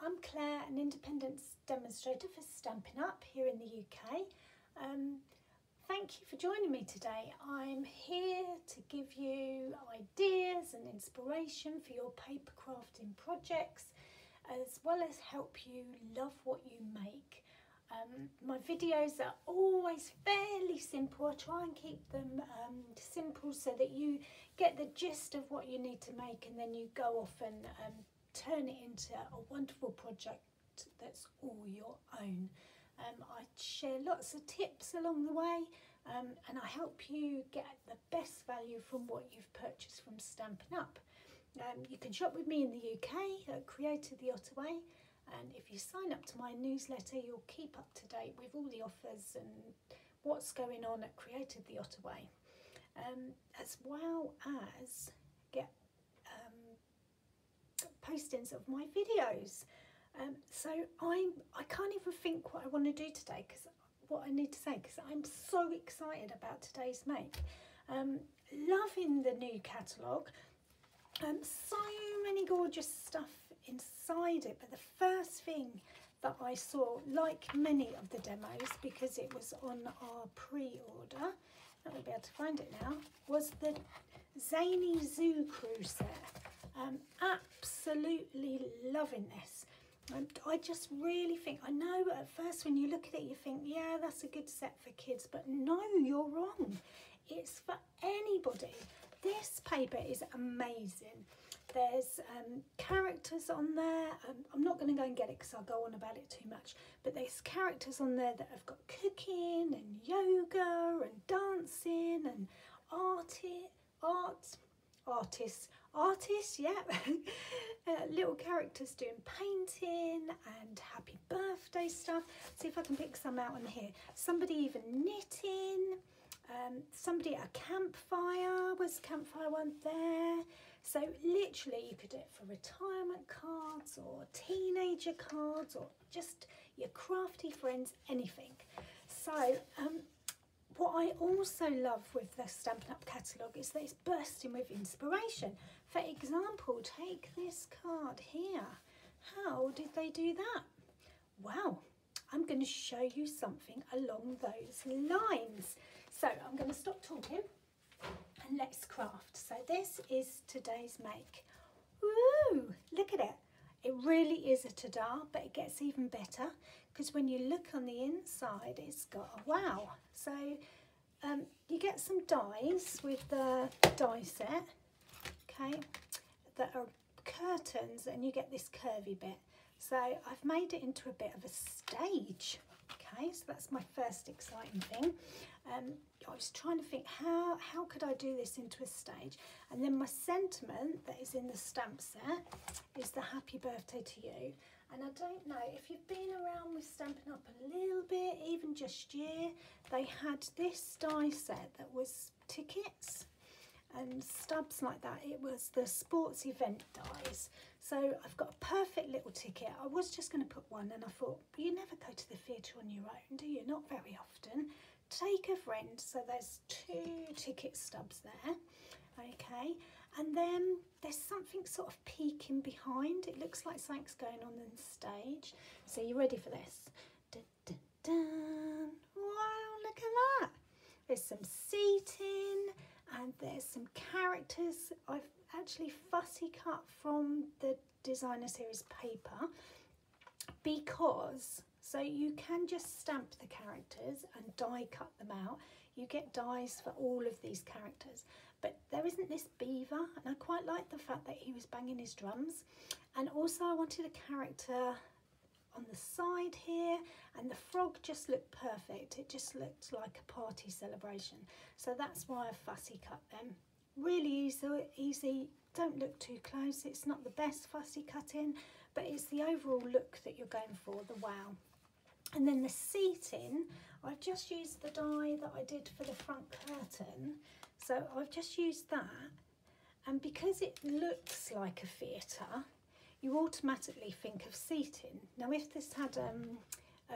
I'm Claire, an independence demonstrator for Stampin' Up here in the UK. Um, thank you for joining me today. I'm here to give you ideas and inspiration for your paper crafting projects as well as help you love what you make. Um, my videos are always fairly simple. I try and keep them um, simple so that you get the gist of what you need to make and then you go off and um, turn it into a wonderful project that's all your own. Um, I share lots of tips along the way um, and I help you get the best value from what you've purchased from Stampin' Up. Um, you can shop with me in the UK at Created the Ottaway and if you sign up to my newsletter you'll keep up to date with all the offers and what's going on at Created the Ottaway um, as well as postings of my videos. Um, so I'm I can't even think what I want to do today because what I need to say because I'm so excited about today's make. Um, loving the new catalogue. Um, so many gorgeous stuff inside it but the first thing that I saw like many of the demos because it was on our pre-order going to be able to find it now, was the Zany Zoo Crew set. Um, absolutely loving this. Um, I just really think, I know at first when you look at it you think, yeah, that's a good set for kids, but no, you're wrong. It's for anybody. This paper is amazing. There's um, characters on there. Um, I'm not going to go and get it because I'll go on about it too much. But there's characters on there that have got cooking and yoga and dancing and art, art, artists, artists, yeah. uh, little characters doing painting and happy birthday stuff. See if I can pick some out on here. Somebody even knitting. Um, somebody at a campfire was campfire one there so literally you could do it for retirement cards or teenager cards or just your crafty friends, anything. So um, what I also love with the Stampin' Up catalogue is that it's bursting with inspiration. For example, take this card here. How did they do that? Well, I'm going to show you something along those lines. So I'm going to stop talking and let's craft. So this is today's make. Woo! Look at it. It really is a ta-da, but it gets even better because when you look on the inside, it's got a wow. So um, you get some dies with the die set, okay, that are curtains and you get this curvy bit. So I've made it into a bit of a stage. Okay, so that's my first exciting thing. Um, I was trying to think how, how could I do this into a stage? And then my sentiment that is in the stamp set is the happy birthday to you. And I don't know, if you've been around with Stampin' Up a little bit, even just year, they had this die set that was tickets and stubs like that. It was the sports event dies. So I've got a perfect little ticket. I was just going to put one and I thought, you never go to the theatre on your own, do you? Not very often. Take a friend. So there's two ticket stubs there. Okay. And then there's something sort of peeking behind. It looks like something's going on in stage. So you ready for this? Dun, dun, dun. Wow, look at that. There's some seating and there's some characters I've actually fussy cut from the designer series paper because so you can just stamp the characters and die cut them out. You get dies for all of these characters. But there isn't this beaver and I quite like the fact that he was banging his drums. And also I wanted a character on the side here and the frog just looked perfect. It just looked like a party celebration. So that's why I fussy cut them. Really easy easy. Don't look too close. It's not the best fussy cutting but it's the overall look that you're going for the wow. And then the seating I've just used the die that I did for the front curtain. So I've just used that. And because it looks like a theatre you automatically think of seating. Now if this had um,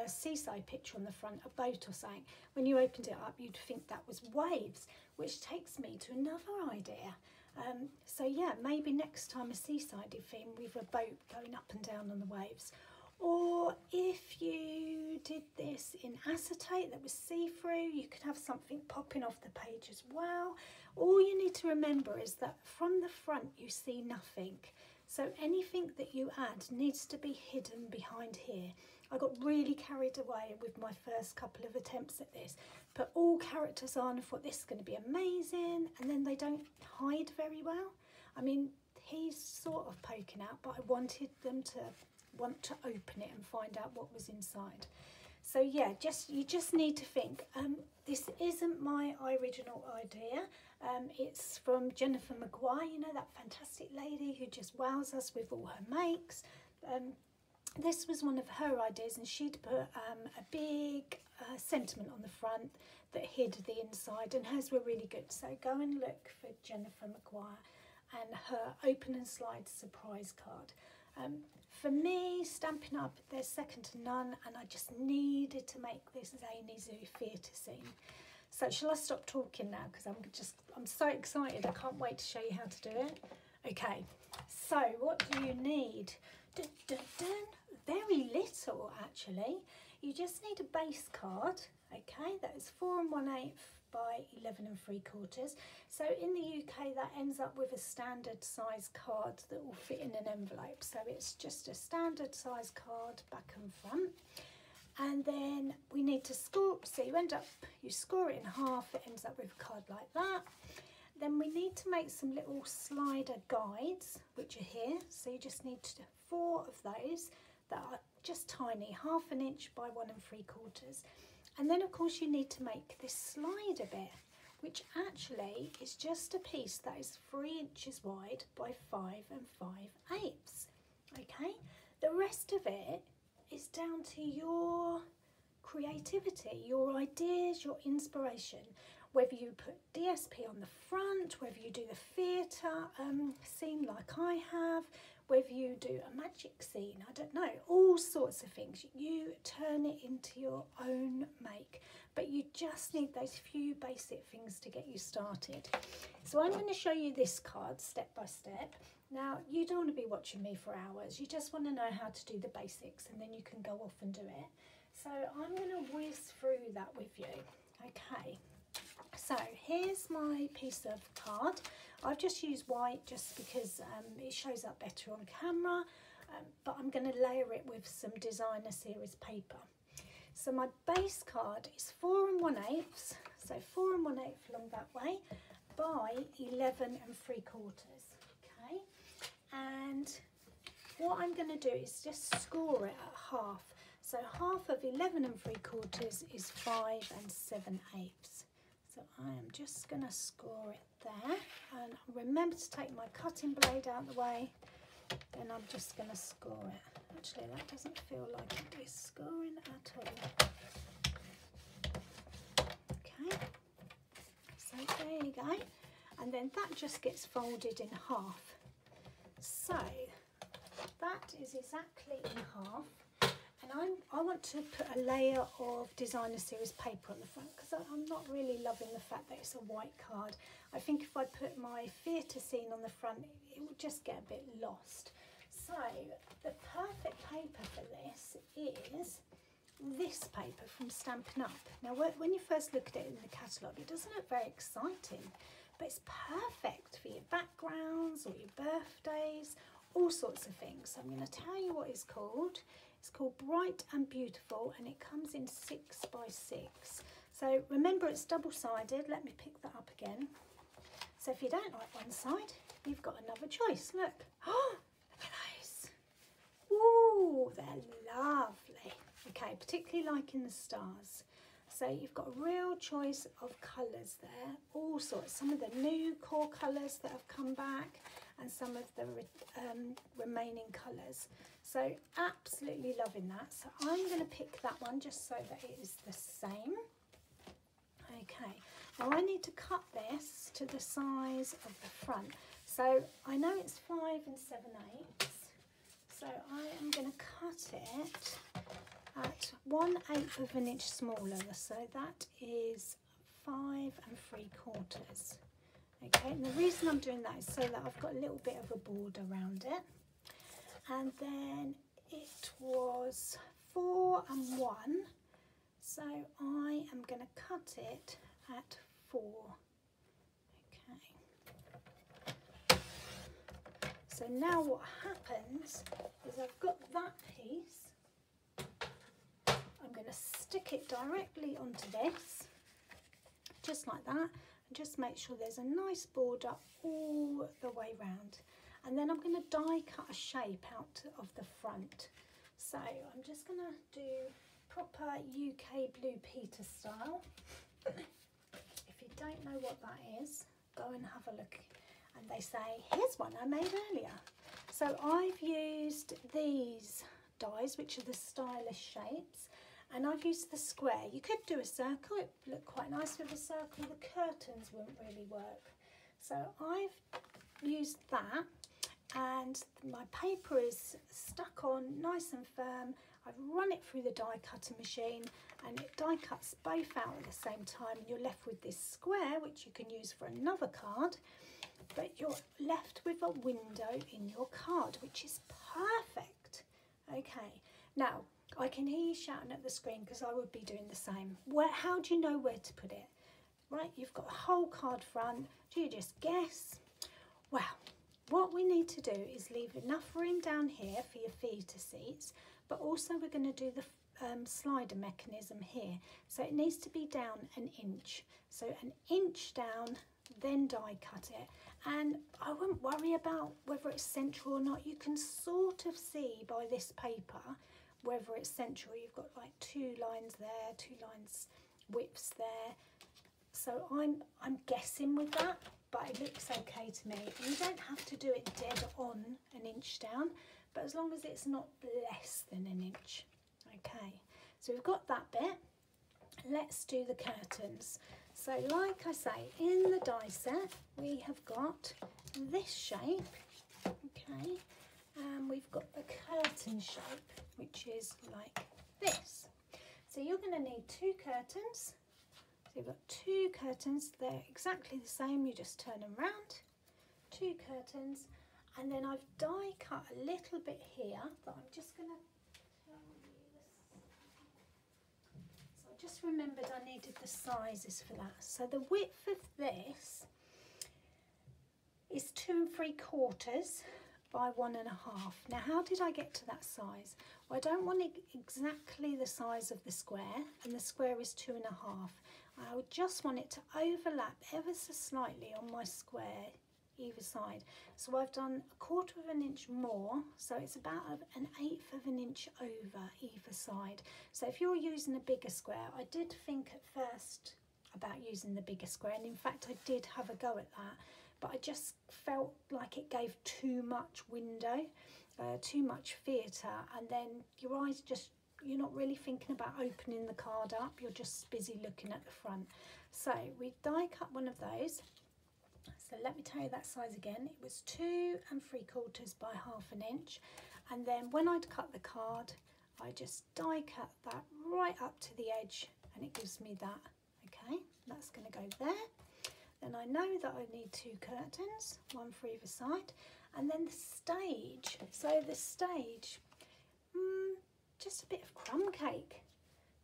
a seaside picture on the front, a boat or something, when you opened it up you'd think that was waves, which takes me to another idea. Um, so yeah, maybe next time a seaside theme with a boat going up and down on the waves. Or if you did this in acetate that was see-through, you could have something popping off the page as well. All you need to remember is that from the front you see nothing. So anything that you add needs to be hidden behind here. I got really carried away with my first couple of attempts at this. Put all characters on, thought this is going to be amazing, and then they don't hide very well. I mean, he's sort of poking out, but I wanted them to want to open it and find out what was inside. So yeah, just you just need to think, um, this isn't my original idea. Um, it's from Jennifer McGuire, you know, that fantastic lady who just wows us with all her makes. Um, this was one of her ideas and she'd put um, a big uh, sentiment on the front that hid the inside and hers were really good. So go and look for Jennifer McGuire and her open and slide surprise card. Um, for me, Stampin' Up, there's second to none and I just needed to make this Zany Zoo theatre scene. So shall I stop talking now because I'm just, I'm so excited. I can't wait to show you how to do it. Okay, so what do you need? Dun, dun, dun. Very little actually. You just need a base card, okay, that is four and one eighth by 11 and 3 quarters. So in the UK that ends up with a standard size card that will fit in an envelope. So it's just a standard size card back and front. And then we need to score, so you end up, you score it in half, it ends up with a card like that. Then we need to make some little slider guides, which are here. So you just need four of those that are just tiny, half an inch by one and three quarters. And then of course you need to make this slider bit, which actually is just a piece that is three inches wide by five and five eighths. Okay, the rest of it is down to your creativity, your ideas, your inspiration. Whether you put DSP on the front, whether you do the theatre um, scene like I have, whether you do a magic scene, I don't know, all sorts of things. You turn it into your own make, but you just need those few basic things to get you started. So I'm going to show you this card step by step. Now, you don't want to be watching me for hours. You just want to know how to do the basics and then you can go off and do it. So I'm going to whiz through that with you. Okay, so here's my piece of card. I've just used white just because um, it shows up better on camera, um, but I'm going to layer it with some designer series paper. So my base card is four and one eighths, so four and one eighth along that way, by 11 and three quarters, okay? And what I'm going to do is just score it at half. So half of 11 and three quarters is five and seven eighths. So I am just going to score it there and remember to take my cutting blade out of the way then I'm just going to score it. Actually that doesn't feel like it is scoring at all. Okay, so there you go and then that just gets folded in half. So that is exactly in half and I'm, I want to put a layer of designer series paper on the front because I'm not really loving the fact that it's a white card. I think if I put my theatre scene on the front it would just get a bit lost. So the perfect paper for this is this paper from Stampin' Up. Now when you first look at it in the catalogue it doesn't look very exciting but it's perfect for your backgrounds or your birthdays all sorts of things. So I'm going to tell you what it's called. It's called Bright and Beautiful and it comes in six by six. So remember it's double-sided. Let me pick that up again. So if you don't like one side, you've got another choice. Look. Oh, look at those. Ooh, they're lovely. Okay, particularly liking the stars. So you've got a real choice of colours there, all sorts. Some of the new core colours that have come back and some of the um, remaining colours. So absolutely loving that. So I'm going to pick that one just so that it is the same. Okay, now I need to cut this to the size of the front. So I know it's five and seven eighths. So I am going to cut it at one eighth of an inch smaller. So that is five and three quarters. Okay, and the reason I'm doing that is so that I've got a little bit of a border around it. And then it was four and one. So I am going to cut it at four. Okay. So now what happens is I've got that piece. I'm going to stick it directly onto this, just like that and just make sure there's a nice border all the way round. And then I'm going to die cut a shape out of the front. So I'm just going to do proper UK Blue Peter style. If you don't know what that is go and have a look. And they say here's one I made earlier. So I've used these dies which are the stylish shapes and I've used the square. You could do a circle, it would look quite nice with a circle. The curtains wouldn't really work. So I've used that and my paper is stuck on nice and firm. I've run it through the die cutter machine and it die cuts both out at the same time and you're left with this square which you can use for another card but you're left with a window in your card which is perfect. Okay, now I can hear you shouting at the screen because I would be doing the same. Where? How do you know where to put it? Right, you've got a whole card front. Do you just guess? Well, what we need to do is leave enough room down here for your feeder seats, but also we're going to do the um, slider mechanism here. So it needs to be down an inch. So an inch down, then die cut it. And I wouldn't worry about whether it's central or not. You can sort of see by this paper whether it's central you've got like two lines there two lines whips there. So I'm I'm guessing with that but it looks okay to me. You don't have to do it dead on an inch down but as long as it's not less than an inch. Okay so we've got that bit. Let's do the curtains. So like I say in the die set we have got this shape okay and we've got the curtain shape which is like this. So you're going to need two curtains. So you've got two curtains they're exactly the same you just turn them round. Two curtains and then I've die cut a little bit here but I'm just going to so I just remembered I needed the sizes for that. So the width of this is two and three quarters by one and a half. Now how did I get to that size? Well I don't want it exactly the size of the square and the square is two and a half. I would just want it to overlap ever so slightly on my square either side. So I've done a quarter of an inch more, so it's about an eighth of an inch over either side. So if you're using a bigger square, I did think at first about using the bigger square, and in fact I did have a go at that, but I just felt like it gave too much window, uh, too much theatre, and then your eyes just, you're not really thinking about opening the card up, you're just busy looking at the front. So we die cut one of those. So let me tell you that size again. It was two and three quarters by half an inch. And then when I'd cut the card, I just die cut that right up to the edge and it gives me that. Okay, that's going to go there. Then I know that I need two curtains, one for either side. And then the stage, so the stage, mm, just a bit of crumb cake.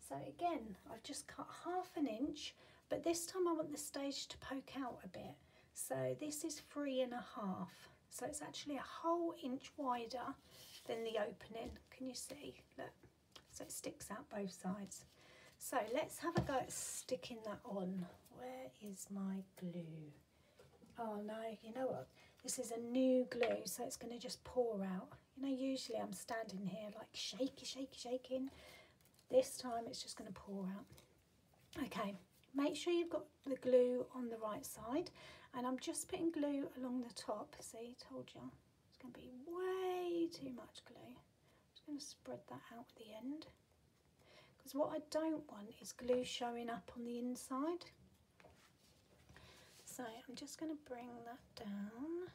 So again, I've just cut half an inch, but this time I want the stage to poke out a bit. So this is three and a half. So it's actually a whole inch wider than the opening. Can you see? Look, so it sticks out both sides. So let's have a go at sticking that on. Where is my glue? Oh no, you know what? This is a new glue, so it's going to just pour out. You know, usually I'm standing here like shaky, shaky, shaking. This time it's just going to pour out. Okay, make sure you've got the glue on the right side. And I'm just putting glue along the top. See, told you. It's going to be way too much glue. I'm just going to spread that out at the end because what I don't want is glue showing up on the inside. So I'm just going to bring that down.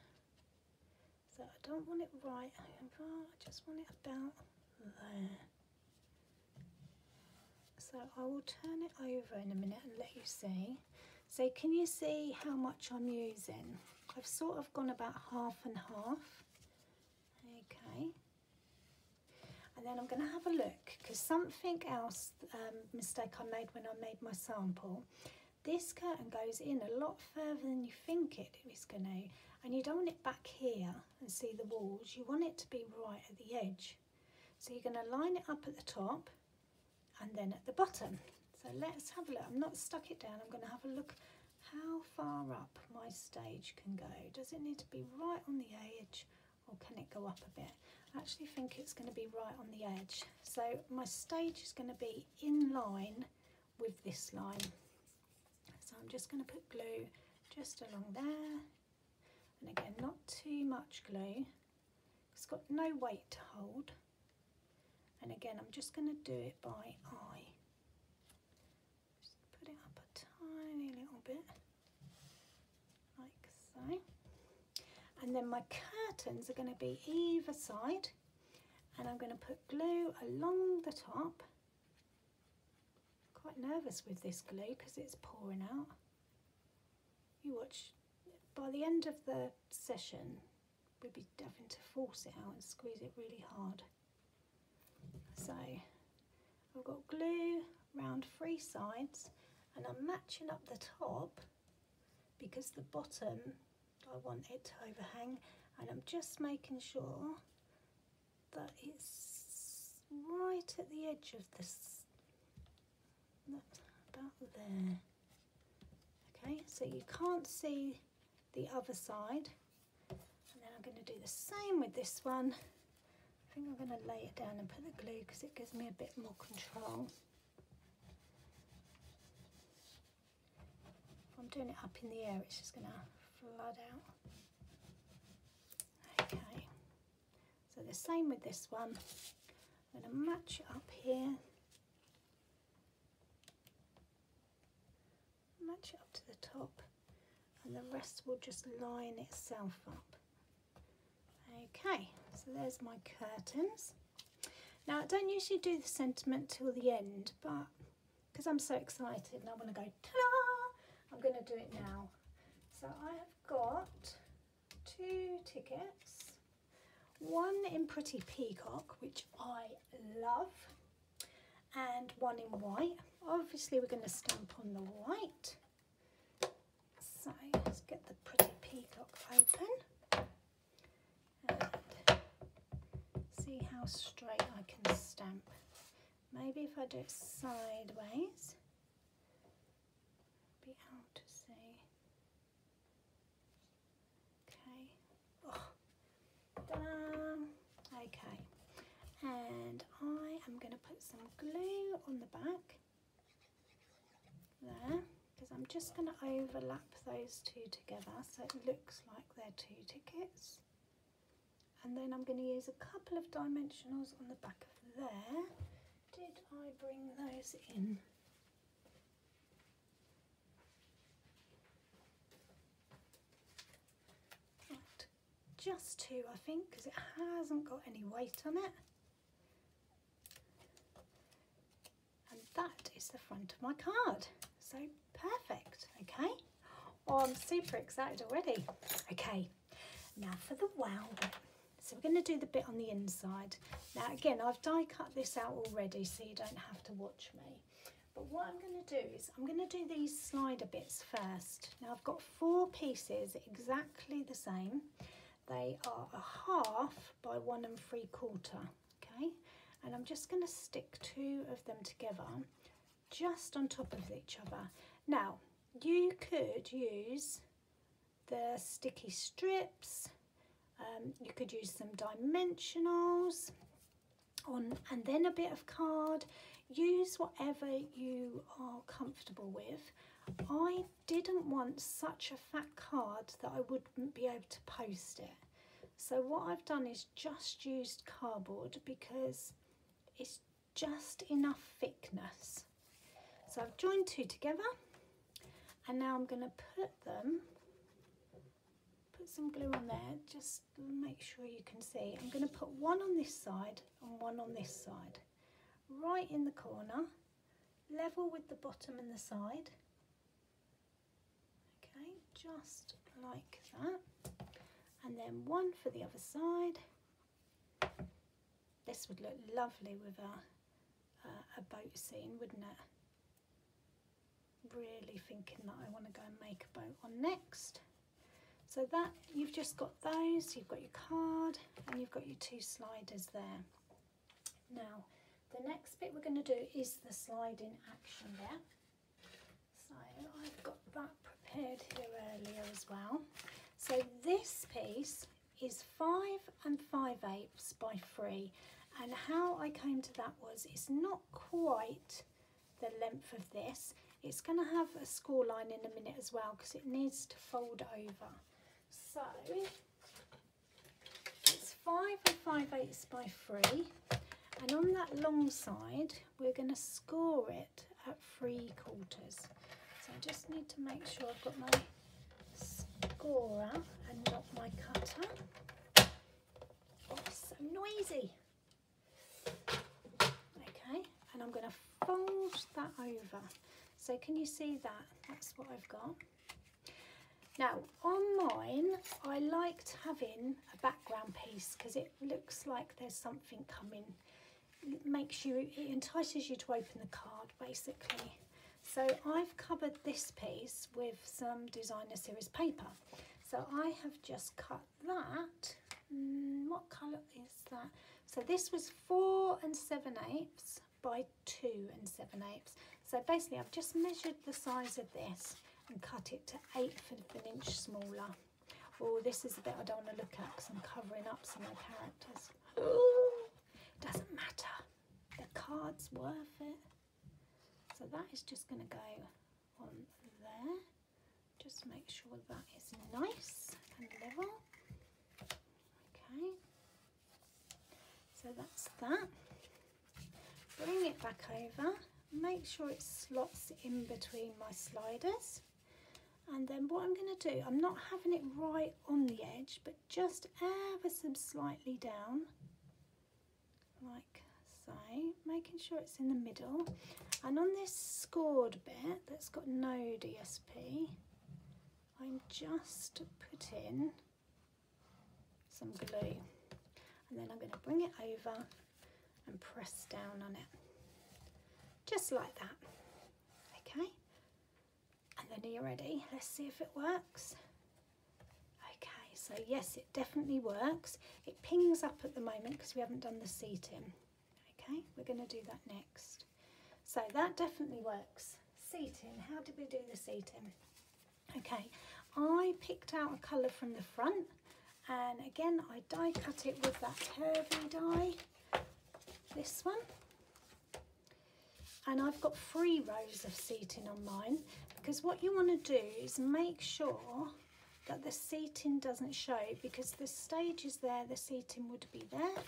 So I don't want it right over, I just want it about there. So I will turn it over in a minute and let you see. So can you see how much I'm using? I've sort of gone about half and half. Okay. And then I'm going to have a look because something else um, mistake I made when I made my sample. This curtain goes in a lot further than you think it is going to and you don't want it back here and see the walls. You want it to be right at the edge. So you're going to line it up at the top and then at the bottom. So let's have a look. I'm not stuck it down. I'm going to have a look how far up my stage can go. Does it need to be right on the edge or can it go up a bit? I actually think it's going to be right on the edge. So my stage is going to be in line with this line. I'm just going to put glue just along there. And again, not too much glue. It's got no weight to hold. And again, I'm just going to do it by eye. Just put it up a tiny little bit, like so. And then my curtains are going to be either side. And I'm going to put glue along the top. Quite nervous with this glue because it's pouring out. You watch, by the end of the session, we'd be having to force it out and squeeze it really hard. So I've got glue round three sides and I'm matching up the top because the bottom I want it to overhang and I'm just making sure that it's right at the edge of this about there okay so you can't see the other side and then I'm going to do the same with this one I think I'm going to lay it down and put the glue because it gives me a bit more control. If I'm doing it up in the air, it's just going to flood out. Okay, so the same with this one. I'm going to match it up here. Match it up to the top and the rest will just line itself up. Okay, so there's my curtains. Now I don't usually do the sentiment till the end, but because I'm so excited and I want to go ta-da, I'm going to do it now. So I have got two tickets, one in Pretty Peacock, which I love, and one in white. Obviously we're going to stamp on the white. So let's get the Pretty Peacock open. And see how straight I can stamp. Maybe if I do it sideways, be able to see. Okay. Oh. Okay. And I am going to put some glue on the back there because I'm just going to overlap those two together so it looks like they're two tickets and then I'm going to use a couple of dimensionals on the back of there. Did I bring those in? Right, just two I think because it hasn't got any weight on it. And that is the front of my card. So perfect, okay? Oh, I'm super excited already. Okay, now for the wow bit. So we're going to do the bit on the inside. Now again, I've die cut this out already so you don't have to watch me. But what I'm going to do is I'm going to do these slider bits first. Now I've got four pieces exactly the same. They are a half by one and three quarter, okay? And I'm just going to stick two of them together just on top of each other. Now, you could use the sticky strips, um, you could use some dimensionals on and then a bit of card. Use whatever you are comfortable with. I didn't want such a fat card that I wouldn't be able to post it. So what I've done is just used cardboard because it's just enough thickness. So I've joined two together and now I'm going to put them put some glue on there just make sure you can see I'm going to put one on this side and one on this side right in the corner level with the bottom and the side Okay, just like that. And then one for the other side. This would look lovely with a, a, a boat scene, wouldn't it? Really thinking that I want to go and make a boat on next. So that you've just got those, you've got your card and you've got your two sliders there. Now the next bit we're going to do is the sliding action there. So I've got that prepared here earlier as well. So this piece is five and five eighths by three and how I came to that was it's not quite the length of this it's going to have a score line in a minute as well because it needs to fold over. So it's five and five eighths by three and on that long side we're going to score it at three quarters. So I just need to make sure I've got my scorer and not my cutter. Oh so noisy. Okay and I'm going to fold that over so can you see that? That's what I've got. Now on mine I liked having a background piece because it looks like there's something coming. It makes you it entices you to open the card basically. So I've covered this piece with some designer series paper. So I have just cut that. Mm, what colour is that? So this was four and seven eighths by two and seven eighths so basically I've just measured the size of this and cut it to eighth of an inch smaller. Oh this is a bit I don't want to look at because I'm covering up some of the characters. Ooh, doesn't matter. The card's worth it. So that is just going to go on there. Just make sure that is nice and level. Okay. So that's that. Bring it back over make sure it slots in between my sliders. And then what I'm going to do I'm not having it right on the edge but just ever so slightly down like so making sure it's in the middle. And on this scored bit that's got no DSP I'm just putting some glue. And then I'm going to bring it over and press down on it just like that. Okay. And then are you ready? Let's see if it works. Okay so yes it definitely works. It pings up at the moment because we haven't done the seating. Okay we're going to do that next. So that definitely works. Seating how did we do the seating? Okay I picked out a colour from the front and again I die cut it with that curvy die. This one and I've got three rows of seating on mine because what you want to do is make sure that the seating doesn't show because the stage is there the seating would be there.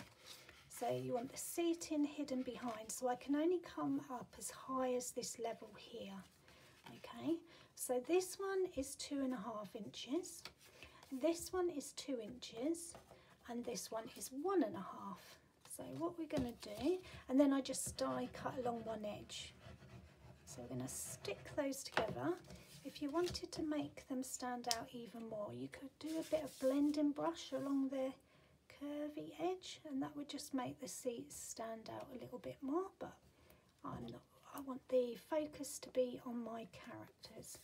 So you want the seating hidden behind so I can only come up as high as this level here okay? So this one is two and a half inches this one is two inches and this one is one and a half so what we're going to do and then I just die cut along one edge. So we're going to stick those together. If you wanted to make them stand out even more you could do a bit of blending brush along the curvy edge and that would just make the seats stand out a little bit more but I'm not I want the focus to be on my characters.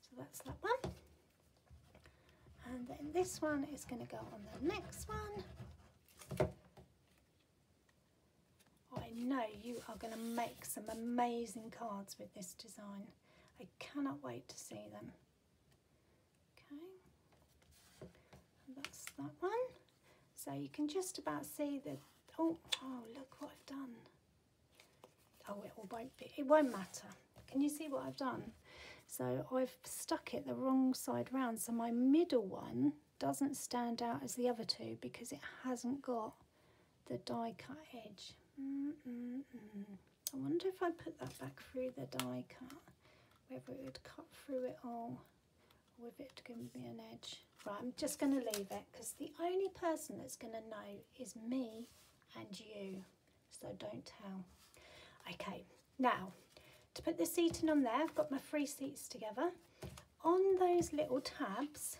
So that's that one. And then this one is going to go on the next one Know you are going to make some amazing cards with this design. I cannot wait to see them. Okay, that's that one. So you can just about see the, oh, oh, look what I've done. Oh, it won't be, it won't matter. Can you see what I've done? So I've stuck it the wrong side round. So my middle one doesn't stand out as the other two because it hasn't got the die cut edge. I wonder if I put that back through the die cut, whether it would cut through it all, or if it give me an edge. Right, I'm just going to leave it because the only person that's going to know is me and you, so don't tell. Okay, now to put the seating on there, I've got my three seats together. on those little tabs,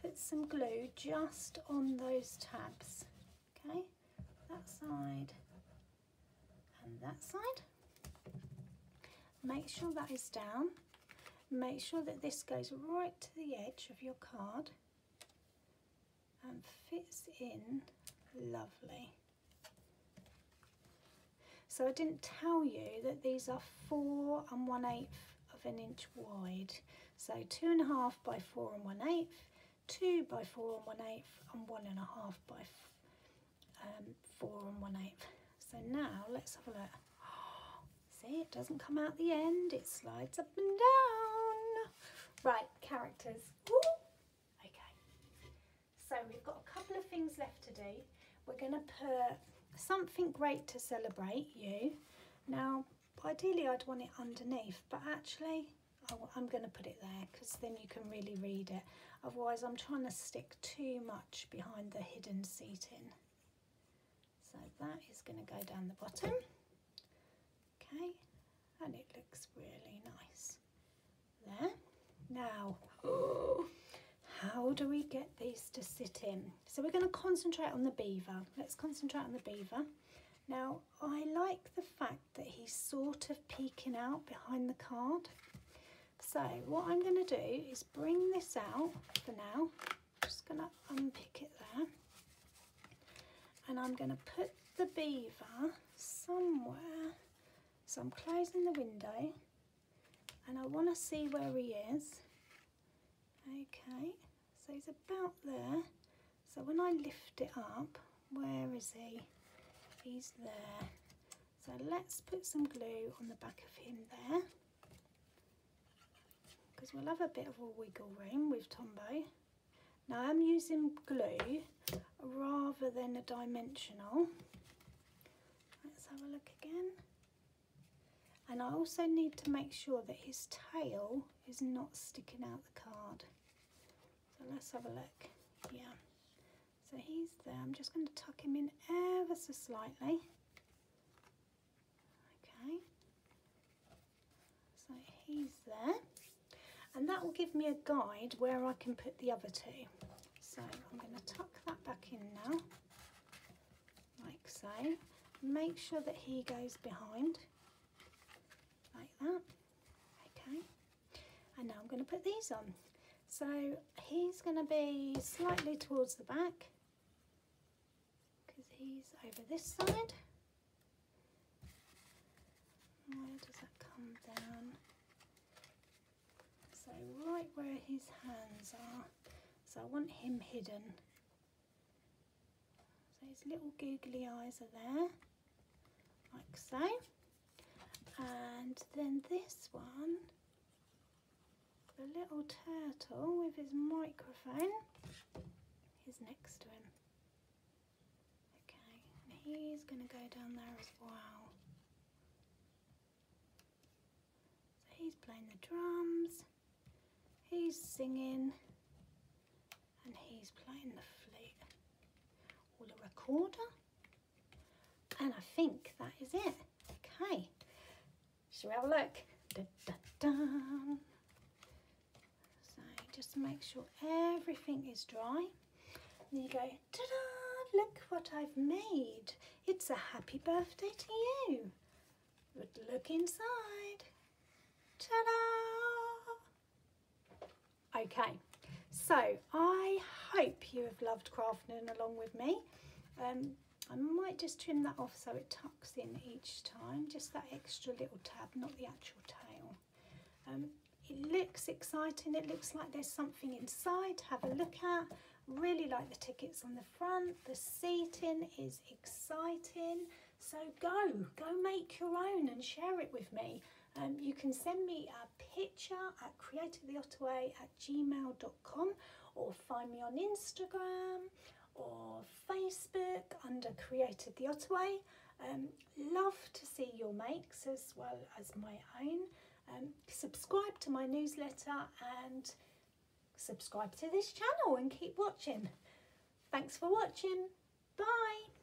put some glue just on those tabs. Okay, that side that side. Make sure that is down. Make sure that this goes right to the edge of your card and fits in lovely. So I didn't tell you that these are four and one eighth of an inch wide. So two and a half by four and one eighth, two by four and one eighth, and one and a half by um, four and one eighth. So now let's have a look. See, it doesn't come out the end, it slides up and down. Right, characters. Ooh. Okay, so we've got a couple of things left to do. We're going to put something great to celebrate you. Now, ideally I'd want it underneath, but actually I'm going to put it there because then you can really read it. Otherwise I'm trying to stick too much behind the hidden seating. That is going to go down the bottom. Okay, and it looks really nice. There. Now, oh, how do we get these to sit in? So we're going to concentrate on the beaver. Let's concentrate on the beaver. Now, I like the fact that he's sort of peeking out behind the card. So what I'm going to do is bring this out for now. just going to unpick it there. And I'm going to put the beaver somewhere. So I'm closing the window and I want to see where he is. Okay, so he's about there. So when I lift it up, where is he? He's there. So let's put some glue on the back of him there. Because we'll have a bit of a wiggle room with Tombow. Now I'm using glue rather than a dimensional. Let's have a look again. And I also need to make sure that his tail is not sticking out the card. So let's have a look. Yeah. So he's there. I'm just going to tuck him in ever so slightly. Okay. So he's there. And that will give me a guide where I can put the other two. So I'm going to tuck that back in now, like so. Make sure that he goes behind, like that. Okay. And now I'm going to put these on. So he's going to be slightly towards the back because he's over this side. Where does that come down? So right where his hands are. So I want him hidden. So his little googly eyes are there, like so. And then this one the little turtle with his microphone is next to him. Okay, and he's going to go down there as well. So he's playing the drums, he's singing, he's playing the flute or the recorder. And I think that is it. Okay, shall we have a look? Da, da, da just to make sure everything is dry. And you go, ta-da, look what I've made. It's a happy birthday to you. But look inside. Ta-da! Okay, so I hope you have loved crafting along with me. Um, I might just trim that off so it tucks in each time, just that extra little tab, not the actual tail. Um, it looks exciting. It looks like there's something inside to have a look at. Really like the tickets on the front. The seating is exciting. So go, go make your own and share it with me. Um, you can send me a picture at createtheottaway at gmail.com or find me on Instagram or Facebook under Created the Ottaway. Um, love to see your makes as well as my own. Um, subscribe to my newsletter and subscribe to this channel and keep watching. Thanks for watching. Bye.